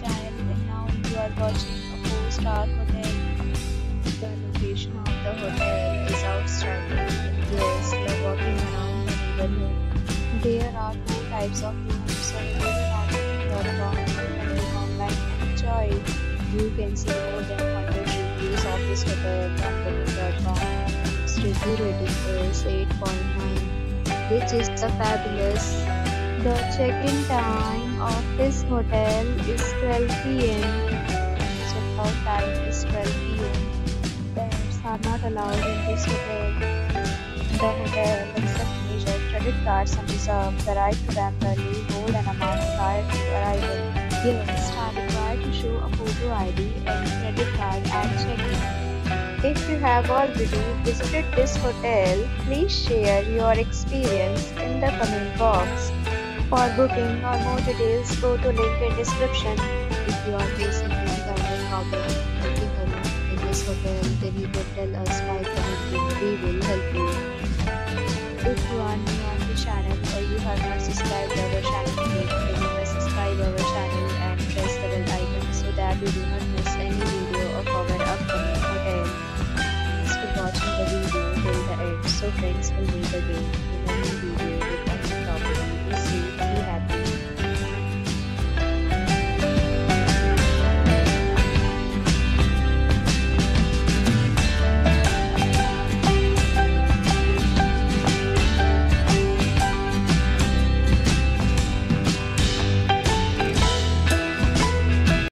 channel and now you are watching a 4-star hotel. The location of the hotel is outstanding. Guests love walking around the neighborhood. There are four types of rooms available on. You can online enjoy. You can see more than 100 reviews of this hotel on booking.com. Its review rating is 8.9, which is a fabulous. The check-in time of this hotel is 12 pm. Check-out time is 12 pm. Pets are not allowed in this hotel. The hotel accepts major credit cards uh, and reserves the right to temporarily hold an amount prior to arrival. Guests are required to show a photo ID and credit card at check-in. If you have already visited this hotel, please share your experience in the comment box. For booking or more details, go to link in description. If you are facing any kind of problem booking a room in this hotel, then you can tell us by commenting. We will help you. If you are new on the channel or you have not subscribed our channel yet, then you must subscribe our channel and press the bell icon so that you do not miss